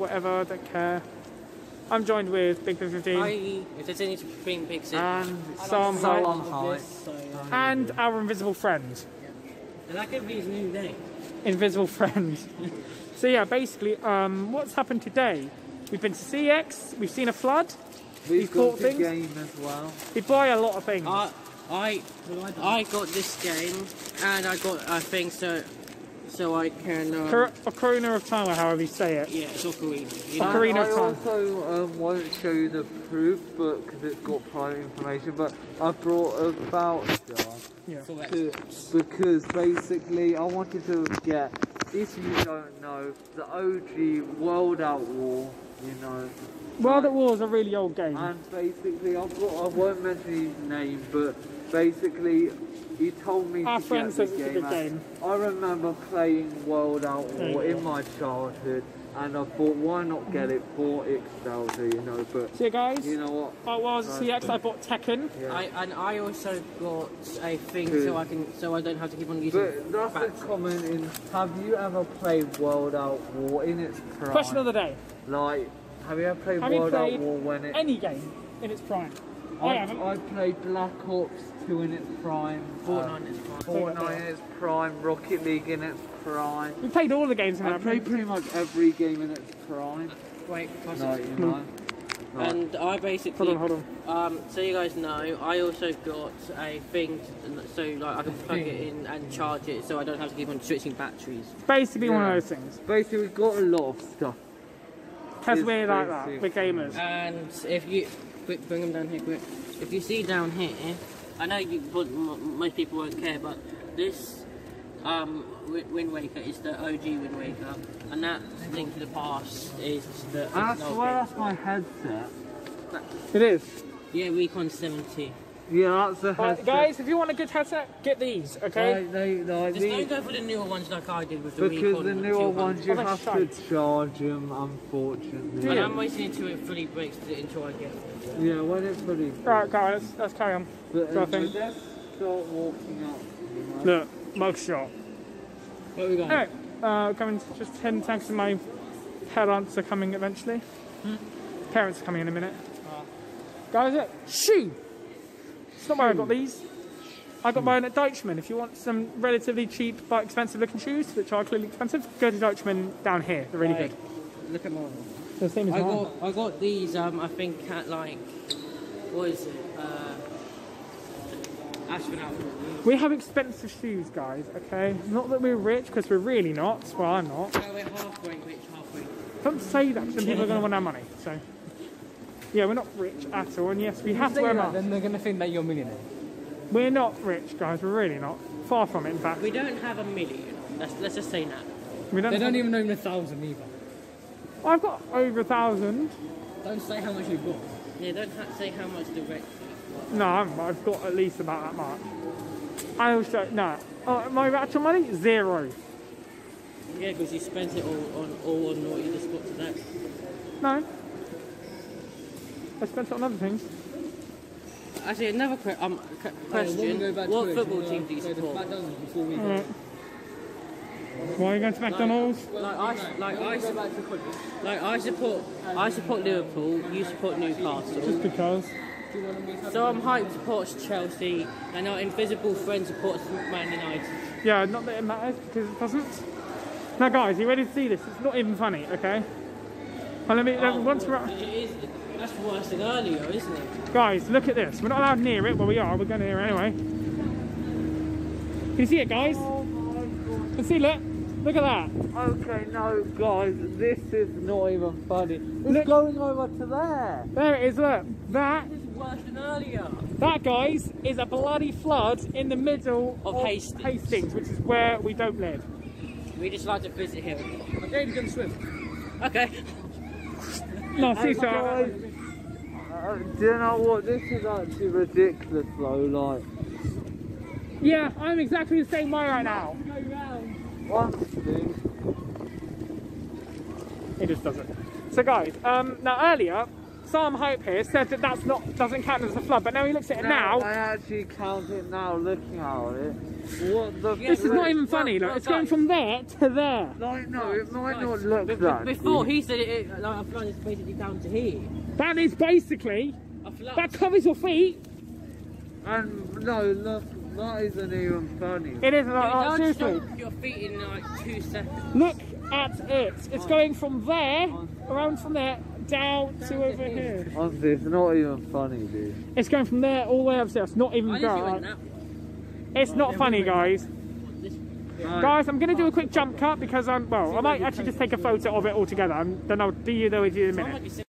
whatever, don't care. I'm joined with Big Big 15 I, if there's any being big city, and Sam Hyde Solemn height. so, and our invisible friend. and that could be his new name. Invisible friend. so yeah, basically, um, what's happened today? We've been to CX, we've seen a flood, We've These got court the things? game as well. we buy a lot of things. I, I, I got this game, and I got a thing so, so I can. Um, Cor- Ocarina of Time, or however you say it. yeah, it's Ocarina. You Ocarina. know? Ocarina I of Time. also um, won't show you the proof, but because it's got private information. But I brought a voucher Yeah. To, because basically I wanted to get. If you don't know, the OG World at War, you know, World at War is a really old game. and basically I've got. I won't mention his name, but basically he told me Our to friend get says the it's a game. good and game. I remember playing World at There War you in go. my childhood, and I thought, why not get it for Excelsior, you know? But See you guys. you know what? I was at CX, I bought Tekken. Yeah. I, and I also got a thing Good. so I can, so I don't have to keep on using. But that's bats. the comment in. Have you ever played World at War in its prime? Question of the day. Like, have you ever played Have World played at War when it? Any game in its prime. I I, haven't. I played Black Ops 2 in its prime. Fortnite is fine. Fortnite in its prime. Rocket League in its prime. We played all the games in I that. played pretty much every game in its prime. Wait, pass No, it. you know. No. And I basically, Hold on, hold on. um, so you guys know, I also got a thing to, so like I can plug it in and charge it, so I don't have to keep on switching batteries. Basically one of those things. Basically, we've got a lot of stuff. Because It's we're like that. basic. We're gamers. And if you quick, bring them down here quick. If you see down here, I know you, but most people won't care, but this um, Wind Waker is the OG Wind Waker, and that Link to the Past is the. And I original swear game. that's my headset. It is. Yeah, Recon 70. Yeah, that's the Right, headset. guys, if you want a good headset, get these, okay? Like, they, like, Just don't these, go for the newer ones like I did with the because Recon the newer 200. ones you Oh, that's have to charge them, unfortunately. And I'm waiting until it fully breaks to, until I get it. Yeah, when it's fully. Right, guys, let's, let's carry on. But So I uh, let's start walking up. Look, mug shot. Where are we going? Anyway, uh, coming to just 10 thanks to my parents are coming eventually. Parents are coming in a minute. Guys, look, shoe! It's not where I got these. I got mine at Deichmann. If you want some relatively cheap but expensive looking shoes, which are clearly expensive, go to Deichmann down here. They're really Right. good. Look at mine. The same as I mine. got I got these um I think at like what is it? Uh. We have expensive shoes, guys, okay? Not that we're rich, because we're really not. Well, I'm not. No, we're halfway rich, halfway. Don't say that, then people are going to want our money. So, yeah, we're not rich at all, and yes, we have to wear masks. then they're gonna think that you're a millionaire. We're not rich, guys. We're really not. Far from it, in fact. We don't have a million. Let's let's just say that. We don't. They don't have- even own a thousand either. I've got over a thousand. Don't say how much you've got. Yeah, don't ha- say how much direct. No, I haven't, I've got at least about that much. I also no. Oh, my actual money zero. Yeah, because you spent it all on all on what you just got today. No. I spent it on other things. Actually, another que- um, que- question. What football team do you support? Alright. Why are you going to McDonald's? Like I, like I, su- like I support, I support Liverpool. You support Newcastle. Just because. So I'm hyped supports Chelsea, and our invisible friend supports Man United. Yeah, not that it matters because it doesn't. Now, guys, you ready to see this? It's not even funny, okay? Well, let me. let me- once we're Oh, It is. That's worse than earlier, isn't it? Guys, look at this. We're not allowed near it. but we are. We're going near it anyway. Can you see it, guys? Oh Can you see, look. Look at that. Okay, no, guys, this is not even funny. It's Look- going over to there. There it is, look. That, It's worse than earlier. that, guys, is a bloody flood in the middle Of Hastings. Hastings, which is where we don't live. We just like to visit here. Okay, you're gonna swim. Okay. No, Hey, see, guys, uh, do you know what? This is actually ridiculous, though. Like, Yeah, I'm exactly the same way right now. thing. It just doesn't. So, guys, um, now earlier, Sam Hope here said that that's not doesn't count as a flood, but now he looks at it now. I actually count it now, looking at it. What the? This is not even funny. Look, it's going from there to there. Like, no, it might not Guys, look be- be- that. Before he said it, it like, a flood is basically down to here. That is basically A flood. that covers your feet. And no, look, that isn't even funny. It isn't. You Like, like, don't seriously, stop your feet in like two seconds. look at it. It's oh. going from there oh. around from there down to over here. Honestly, it's not even funny, dude. It's going from there all the way upstairs. It's not even I literally go. went that way. It's not funny, guys. This Guys, I'm going to do a quick jump cut because I'm, well, I might actually just take a photo of it all together and then I'll do you though with you in a minute.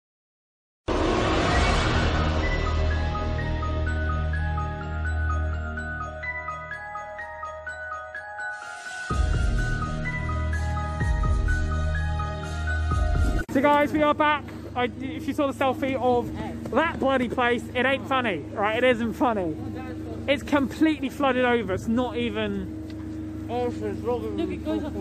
So guys, we are back. I, if you saw the selfie of that bloody place, it ain't funny, right? It isn't funny. It's completely flooded over. It's not even, Also, it's not Look, it goes up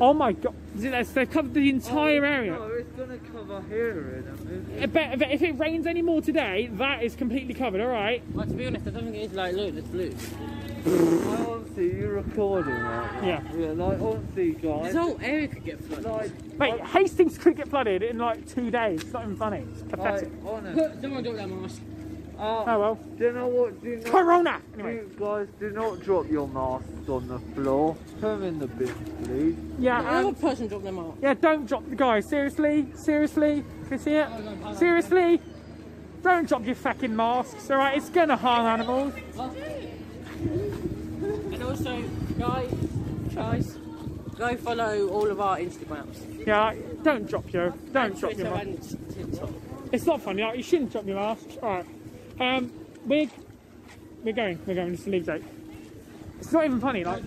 oh my god. They've covered the entire area. No, it's gonna cover here in a minute. I bet- but if it rains any more today, that is completely covered, alright? But to be honest, I don't think it's like, look, it's blue. I honestly, you're recording right now. Yeah. Yeah, like, honestly, guys. This whole area could get flooded. Like, Wait, Hastings could get flooded in like two days. It's not even funny. It's like, pathetic. honest. Look, Someone drop that mask. Oh Uh, well. do you know what? Do you know, Corona! do Anyway. you guys, do not drop your masks on the floor. Put them in the bin, please. Yeah, Another um, person dropped them out. yeah, don't drop the guys. Seriously? Seriously? Can you see it? Seriously? Don't drop your fucking masks, alright? It's gonna harm animals. And also, guys, guys, go follow all of our Instagrams. Yeah, don't drop your, don't drop your mask. It's not funny, like, you shouldn't drop your mask. Alright. Um, we're, we're going, we're going, just leave date. It's not even funny, like,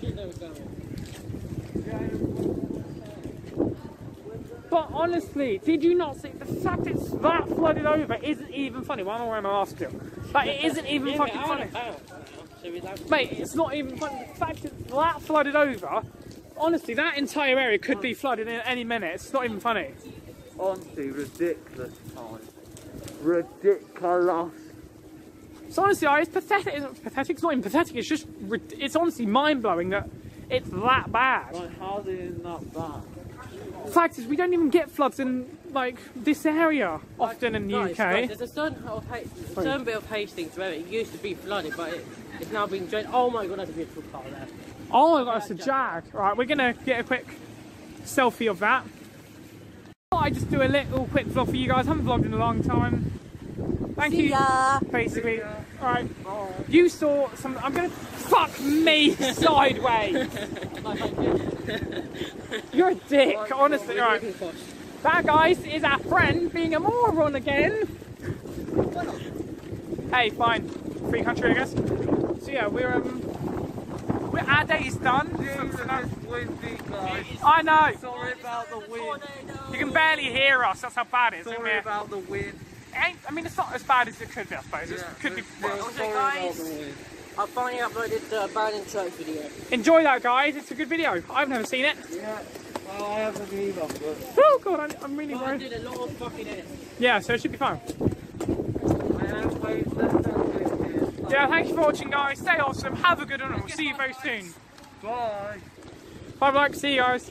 But honestly, did you not see the fact it's that flooded over isn't even funny? Why am I wearing my mask still? But it isn't even Yeah, fucking funny. out of bounds now, so we don't- Mate, it's not even funny. The fact it's that flooded over, honestly, that entire area could be flooded in any minute. It's not even funny. Honestly, ridiculous time. Ridiculous. So honestly, it's pathetic. It's pathetic. It's not even pathetic. It's just, it's honestly mind blowing that it's that bad. Like, how did it not bad? The fact is, we don't even get floods in like this area often in the UK. there's a certain, of a certain bit of Hastings where it used to be flooded, but it, it's now being drained. Oh my god, that's a beautiful car there. Oh my god, it's a jag. Right, we're gonna get a quick selfie of that. I'd just do a little quick vlog for you guys. I haven't vlogged in a long time. Thank you. Basically, alright. You saw some. I'm gonna. Fuck me sideways! You're a dick, honestly. Alright. That, guys, is our friend being a moron again. Hey, fine. Free country, I guess. So, yeah, we're, um. We're, our day is done. Windy, guys. I know. Sorry about the wind. You can barely hear us. That's how bad it is. isn't Sorry it? about the wind. I mean, it's not as bad as it could be, I suppose. Yeah, it could be worse. Also, guys-. I finally uploaded the abandoned church video. Enjoy that, guys. It's a good video. I've never seen it. Yeah. Well, I haven't either, but Oh, God, I'm, I'm really But I worried. did a lot of fucking edits. Yeah, so it should be fine. I have waited this Yeah, thank you for watching, guys. Stay awesome. Have a good one, and we'll see you very soon. Bye. Bye bye. See you guys.